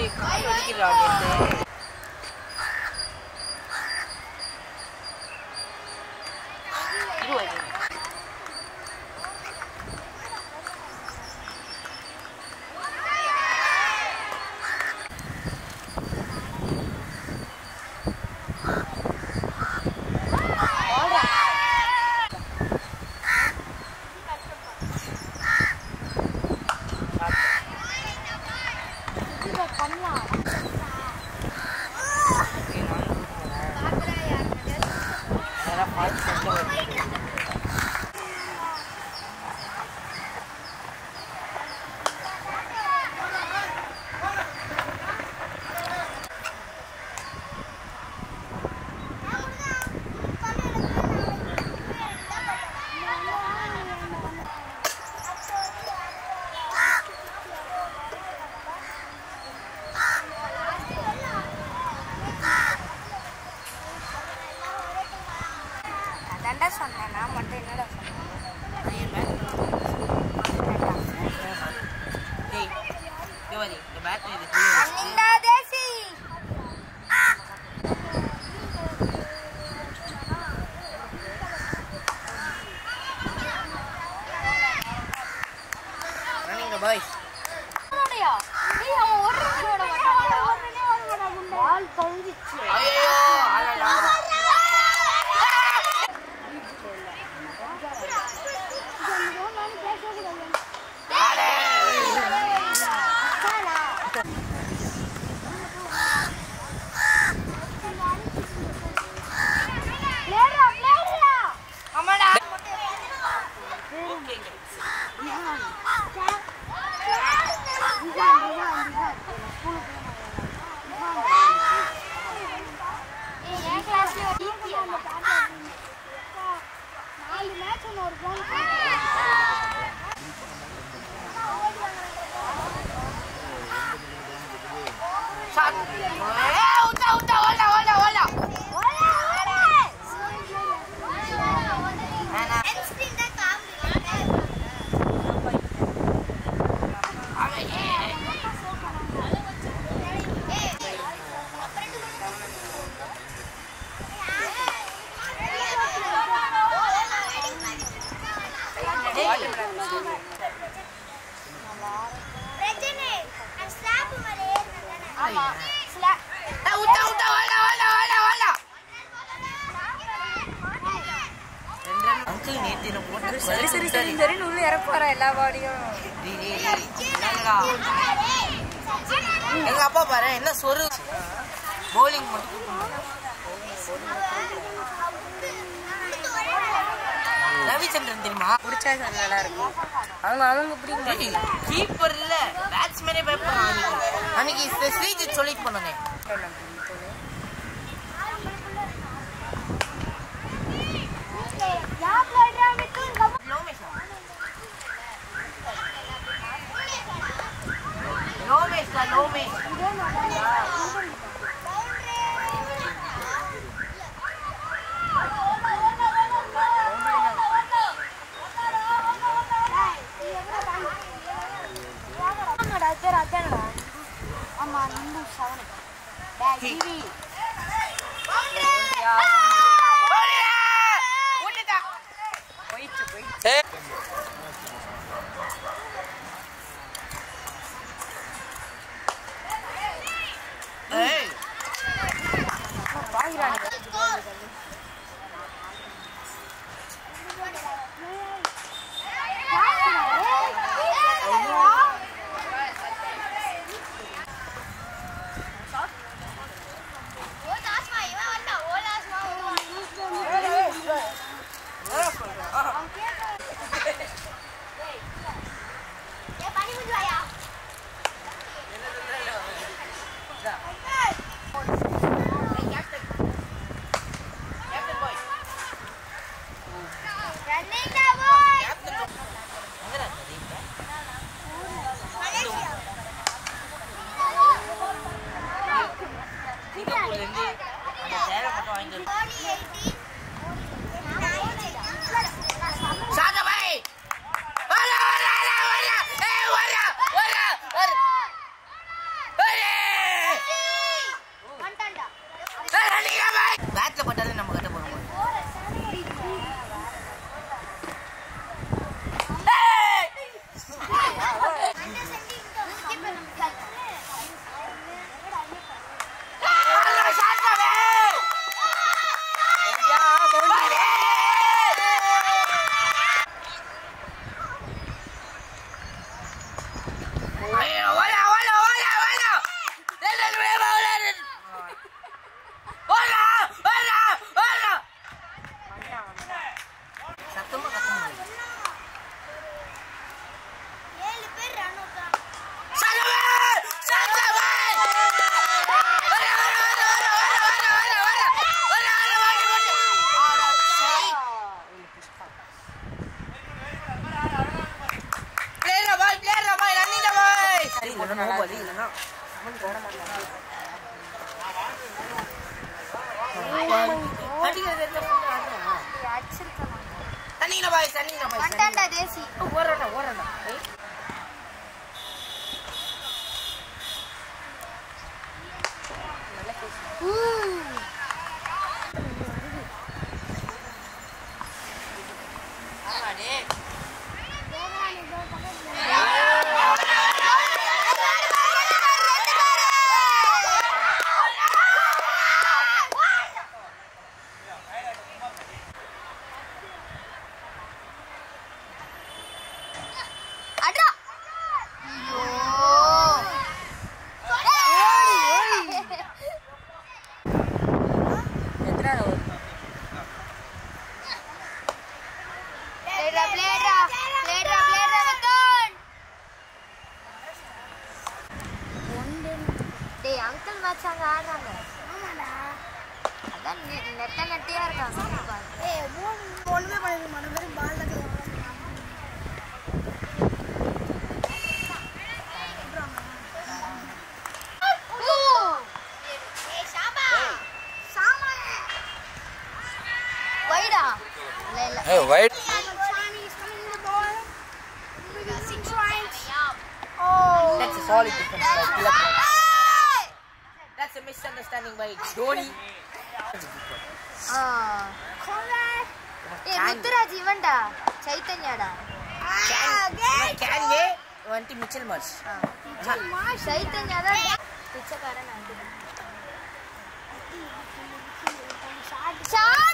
देखते हैं। ಬ್ಯಾಟ್ರಿ ಇದೆ பாய்ஸ் ஐயோ சரி சரி உள்ள இறப்பாரா எல்லா பாடியும் எங்க அப்பா பாரு என்ன சொரு? போலிங் ரவிச்சந்திரன் தெரியுமா? பிடிச்சா சார் நல்லா இருக்கும். அவங்க அவங்க பிடிக்கும் கீப்பர் இல்ல பேட்ஸ்மேனே பயப்படுறாங்க. அன்னைக்கு ஸ்ரீஜித் சொல்லிட்டு போனானே. 56 này. Đây, Vivi. Bóng đi. நல்லா இருக்கு. இல்லைன்னா போட மாட்டாங்க phone ah wait. That's a solid defense. That's a misunderstanding by Dhoni. Auntie Mitchell ಚೈತನ್ಯಡ ಕ್ಯಾನ್ಗೆ వంటి మిచిల్ మార్చ్ చైతన్య పిచ్చకారని అంటున్నాను shot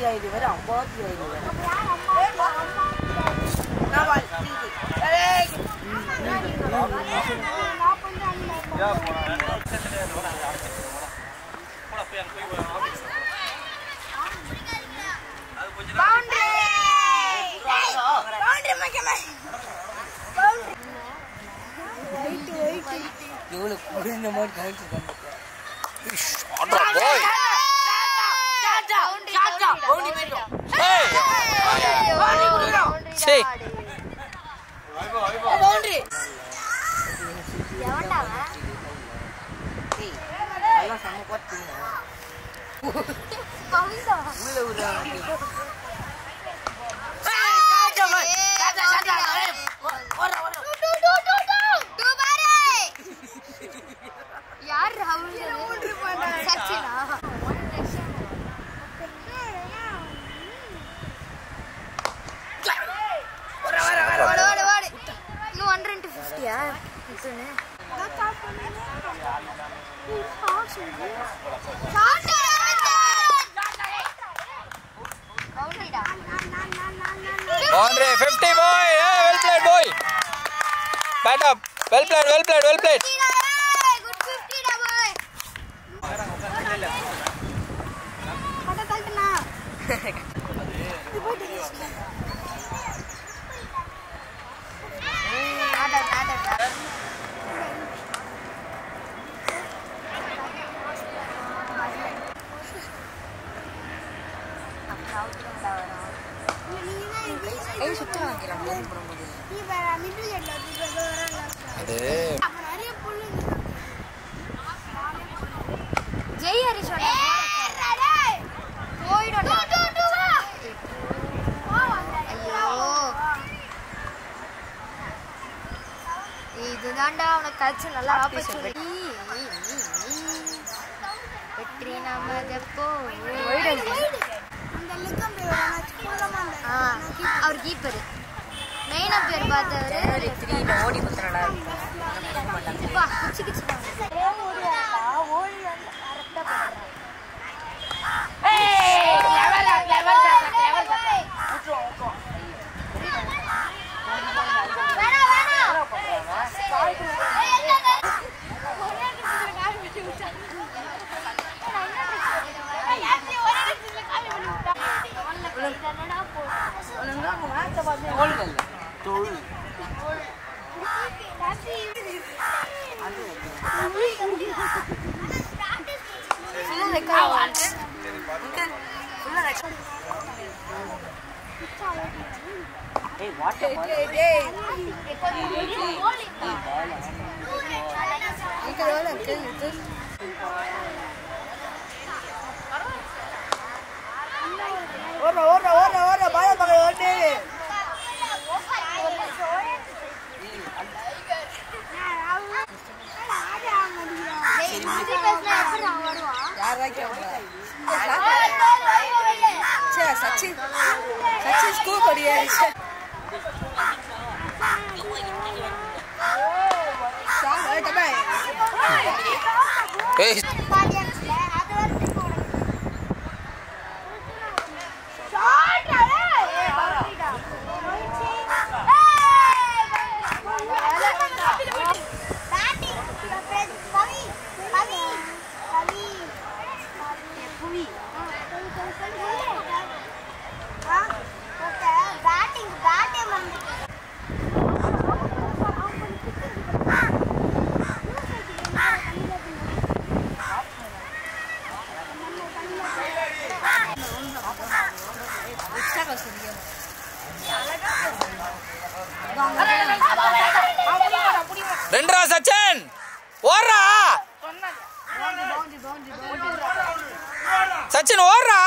gì thì mới đọc bớt gì Hey. சரி. எவன்டா உள்ள Bat up. Well played, well played, well played. Thank you. அது ஜெய் ஹரிஷோட போயிடும் இதுதான்டா உனக்கு கழிச்சு நல்லா ஆப்பர்ச்சுனிட்டி வெற்றி நமது போ அவர் கீப்பர். மெயின் பேர் பார்த்தவர் ஓடி குத்துறடா ஓடுற ஓடுற ஓடுற ஓடுற பாய பக்கம் ஓட்டு சச்சின். சச்சின் ஸ்கூல் படியாது ஏய் ரெண்டரா சச்சின். ஓடுறா. சச்சின் ஓடுறா.